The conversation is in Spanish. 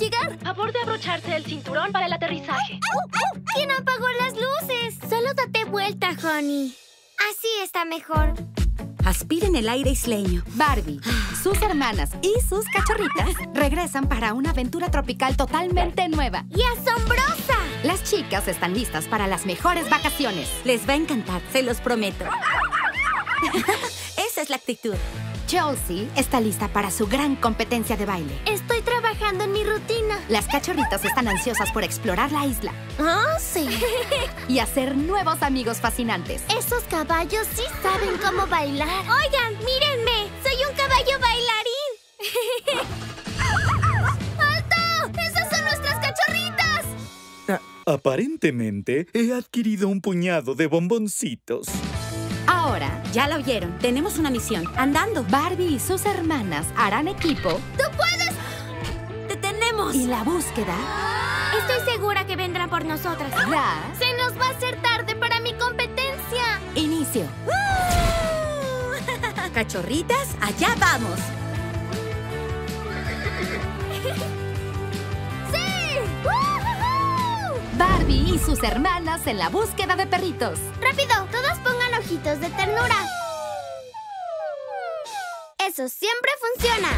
llegar. Favor de abrocharse el cinturón para el aterrizaje. ¿Quién apagó las luces? Solo date vuelta, Honey. Así está mejor. Aspiren el aire isleño. Barbie, sus hermanas y sus cachorritas regresan para una aventura tropical totalmente nueva. ¡Y asombrosa! Las chicas están listas para las mejores vacaciones. Les va a encantar, se los prometo. Esa es la actitud. Josie está lista para su gran competencia de baile. Estoy trabajando en mi rutina. Las cachorritas están ansiosas por explorar la isla Ah, sí. y hacer nuevos amigos fascinantes. Esos caballos sí saben cómo bailar. Oigan, mírenme. Soy un caballo bailarín. ¡Alto! ¡Esas son nuestras cachorritas! Aparentemente, he adquirido un puñado de bomboncitos. Ahora, Ya la oyeron. Tenemos una misión. Andando. Barbie y sus hermanas harán equipo ¡Tú puedes! ¡Te tenemos! y la búsqueda Estoy segura que vendrán por nosotras. da Se nos va a hacer tarde para mi competencia. inicio. Cachorritas, allá vamos. ¡Sí! Barbie y sus hermanas en la búsqueda de perritos. ¡Rápido! Todos pongan ojitos de ternura. Eso siempre funciona.